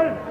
Repent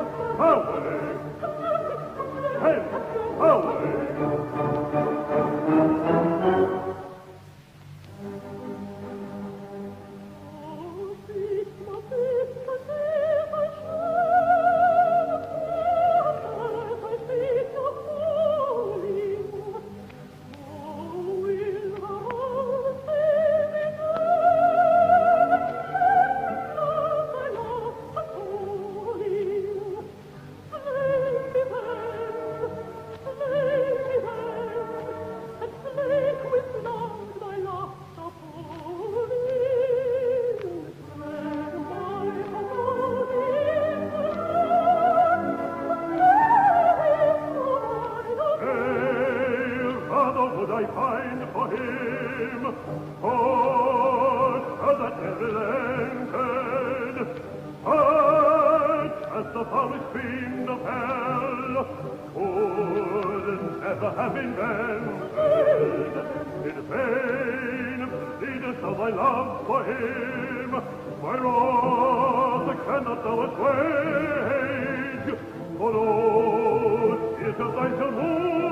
queen the bell could never have invented in vain leadest of my love for him. My wrath cannot thou assuage. For all is a thy to know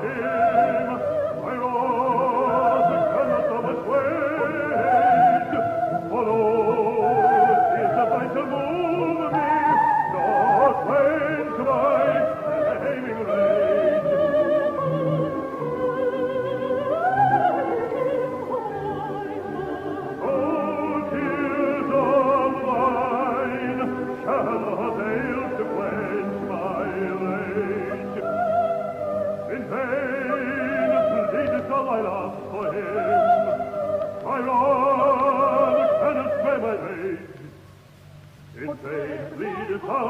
poema.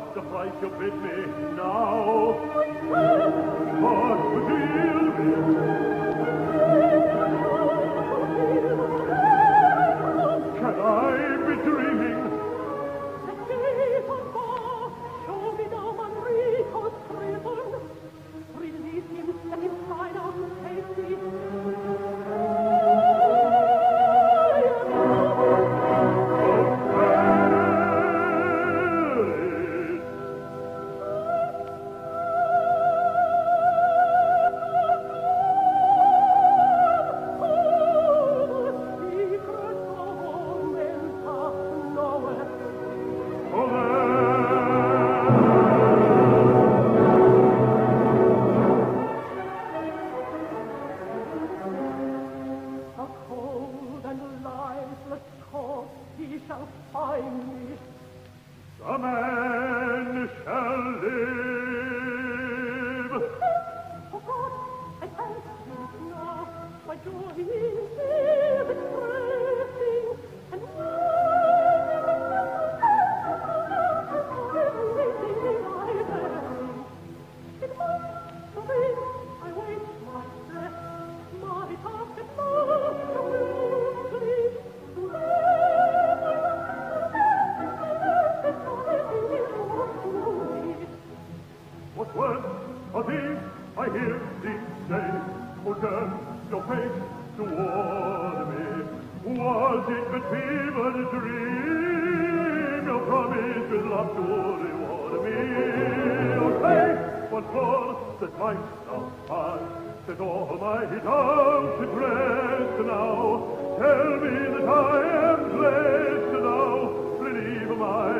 what's the price you bid me now? What will be? words are these I hear these days. Who turn your face toward me? Was it but a dream? Your promise with love to reward me. Your face was more that might now pass. all my doubts should rest now. Tell me that I am blessed now. Relieve my